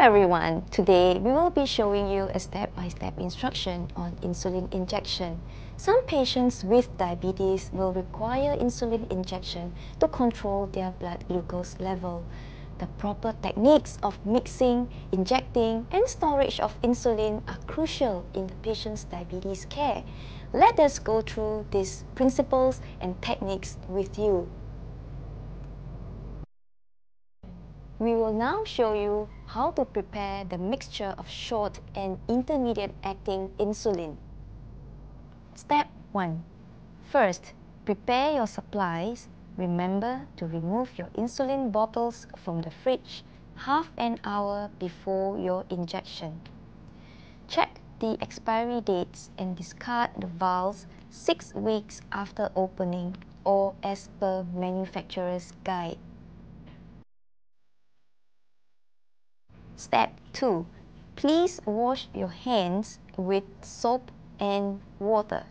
everyone, today we will be showing you a step-by-step -step instruction on insulin injection. Some patients with diabetes will require insulin injection to control their blood glucose level. The proper techniques of mixing, injecting and storage of insulin are crucial in the patient's diabetes care. Let us go through these principles and techniques with you. We will now show you how to prepare the mixture of short and intermediate acting insulin. Step 1. First, prepare your supplies. Remember to remove your insulin bottles from the fridge half an hour before your injection. Check the expiry dates and discard the vials 6 weeks after opening or as per manufacturer's guide. Step 2. Please wash your hands with soap and water.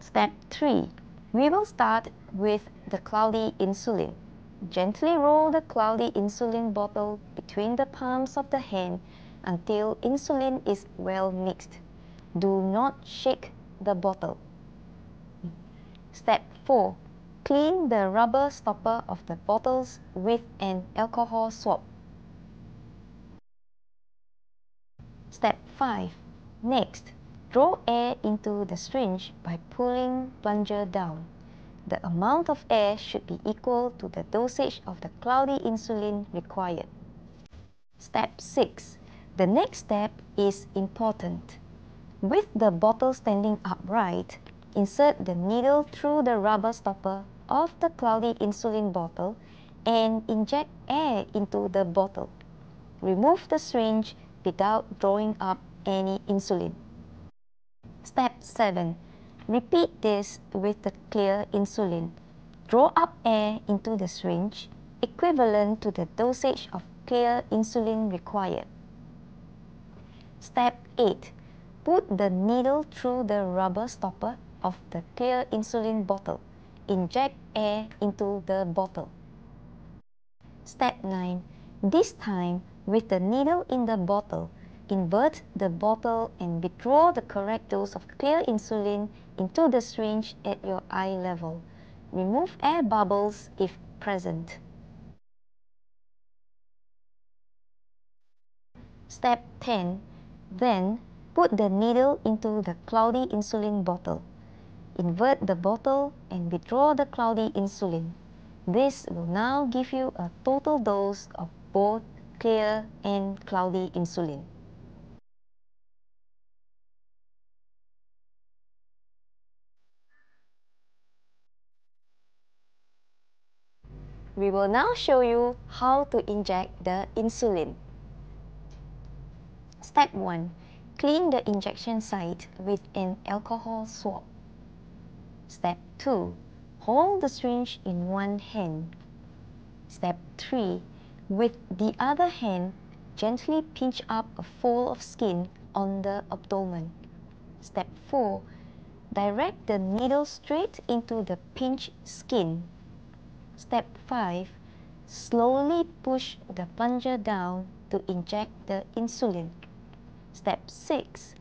Step 3. We will start with the cloudy insulin. Gently roll the cloudy insulin bottle between the palms of the hand until insulin is well mixed. Do not shake the bottle. Step 4. Clean the rubber stopper of the bottles with an alcohol swab. 5. Next, draw air into the syringe by pulling plunger down. The amount of air should be equal to the dosage of the cloudy insulin required. Step 6. The next step is important. With the bottle standing upright, insert the needle through the rubber stopper of the cloudy insulin bottle and inject air into the bottle. Remove the syringe without drawing up any insulin. Step 7. Repeat this with the clear insulin. Draw up air into the syringe equivalent to the dosage of clear insulin required. Step 8. Put the needle through the rubber stopper of the clear insulin bottle. Inject air into the bottle. Step 9. This time, with the needle in the bottle, invert the bottle and withdraw the correct dose of clear insulin into the syringe at your eye level. Remove air bubbles if present. Step 10. Then, put the needle into the cloudy insulin bottle. Invert the bottle and withdraw the cloudy insulin. This will now give you a total dose of both clear and cloudy insulin. We will now show you how to inject the insulin. Step 1. Clean the injection site with an alcohol swab. Step 2. Hold the syringe in one hand. Step 3. With the other hand, gently pinch up a fold of skin on the abdomen. Step 4. Direct the needle straight into the pinched skin. Step 5. Slowly push the plunger down to inject the insulin. Step 6.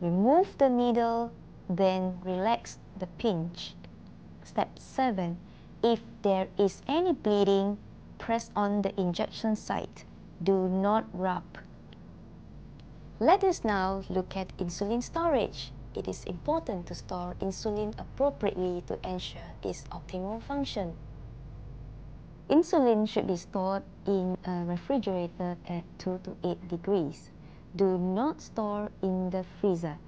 Remove the needle, then relax the pinch. Step 7. If there is any bleeding, press on the injection site. Do not rub. Let us now look at insulin storage. It is important to store insulin appropriately to ensure its optimal function. Insulin should be stored in a refrigerator at 2 to 8 degrees. Do not store in the freezer.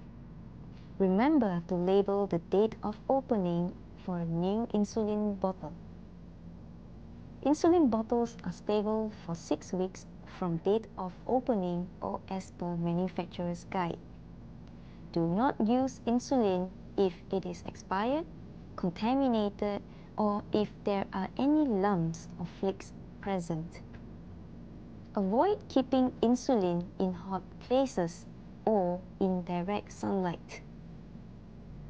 Remember to label the date of opening for a new insulin bottle. Insulin bottles are stable for 6 weeks from date of opening or as per manufacturer's guide. Do not use insulin if it is expired, contaminated, or if there are any lumps or flakes present. Avoid keeping insulin in hot places or in direct sunlight.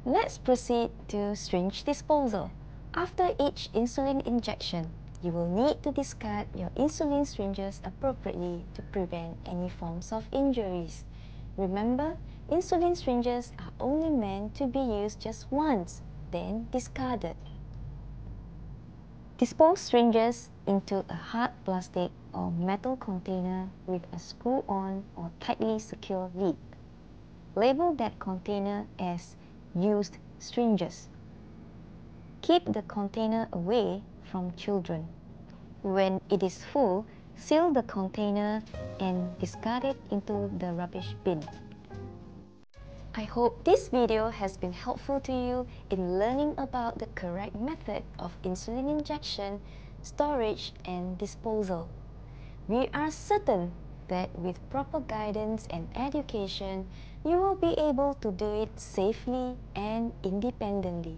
Let's proceed to syringe disposal. After each insulin injection, You will need to discard your insulin syringes appropriately to prevent any forms of injuries. Remember, insulin syringes are only meant to be used just once, then discarded. Dispose syringes into a hard plastic or metal container with a screw-on or tightly secure lid. Label that container as used syringes. Keep the container away from children. When it is full, seal the container and discard it into the rubbish bin. I hope this video has been helpful to you in learning about the correct method of insulin injection, storage and disposal. We are certain that with proper guidance and education, you will be able to do it safely and independently.